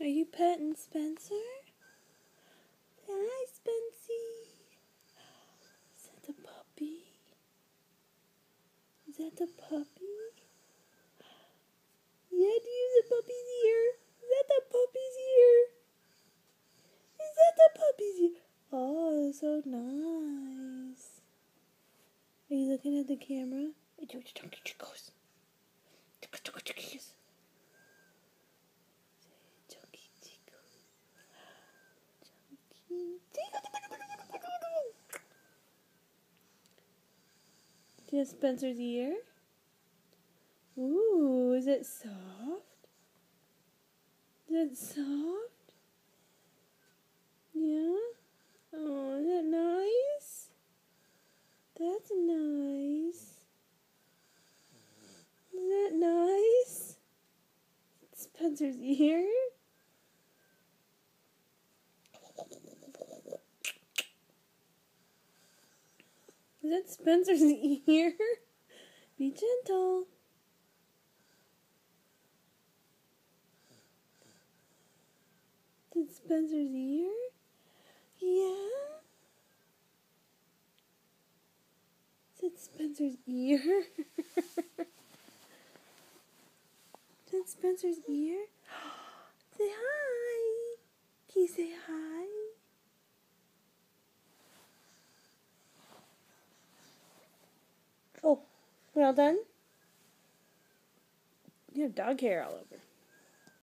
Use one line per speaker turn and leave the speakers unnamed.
Are you petting Spencer? Hi, Spency. Is that the puppy? Is that the puppy? Yeah, do you use the puppy's ear? Is that the puppy's ear? Is that the puppy's ear? Oh, so nice. Are you looking at the camera? Chunky chicos. Chunky Do Spencer's ear? Ooh, is it soft? Is it soft? Yeah? Oh, is that nice? That's nice. Is that nice? Spencer's ear? Is that Spencer's ear? Be gentle. That Spencer's ear? Yeah? Is that Spencer's ear? Is that Spencer's ear? say hi. Can you say hi? Oh, well done. You have dog hair all over.